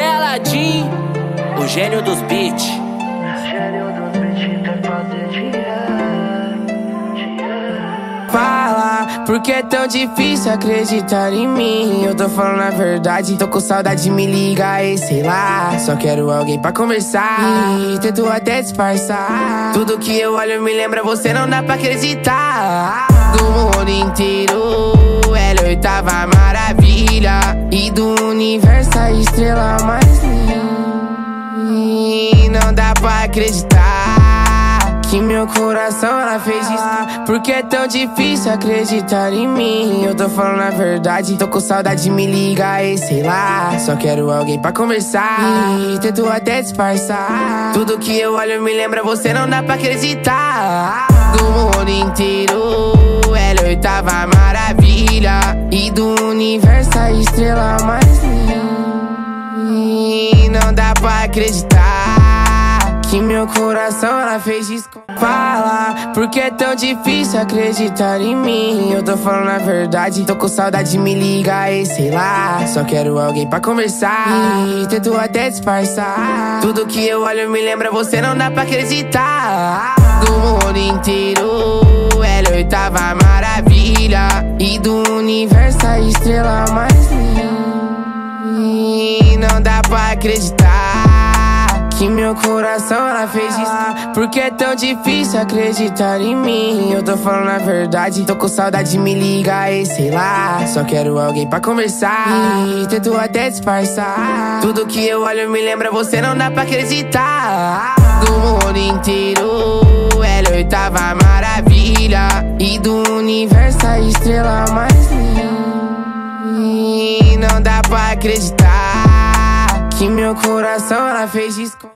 Aladim, o gênio dos beats. Fala, porque é tão difícil acreditar em mim? Eu tô falando a verdade, tô com saudade, me liga aí, sei lá. Só quero alguém pra conversar e tento até disfarçar. Tudo que eu olho me lembra você, não dá pra acreditar. Do mundo inteiro, ela é oitava maravilha. E do universo, a estrela mais linda. Não dá pra acreditar que meu coração ela fez isso. Porque é tão difícil acreditar em mim. Eu tô falando a verdade, tô com saudade, me liga aí, sei lá. Só quero alguém pra conversar e tento até disfarçar. Tudo que eu olho me lembra você, não dá pra acreditar. Do mundo inteiro, ela é oitava maravilha. E do universo, a estrela mais acreditar que meu coração ela fez isso. Fala, porque é tão difícil acreditar em mim. Eu tô falando a verdade, tô com saudade, me liga aí, sei lá. Só quero alguém pra conversar e tento até disfarçar. Tudo que eu olho me lembra você, não dá pra acreditar. Do mundo inteiro, ela é oitava maravilha. E do universo, a estrela mais linda. Não dá pra acreditar que meu coração ela fez isso. Porque é tão difícil acreditar em mim. Eu tô falando a verdade, tô com saudade, me liga aí, sei lá. Só quero alguém pra conversar e tento até disfarçar. Tudo que eu olho me lembra você, não dá pra acreditar. Do mundo inteiro, ela é oitava maravilha. E do universo, a estrela mais linda. Não dá pra acreditar que meu coração ela fez isso.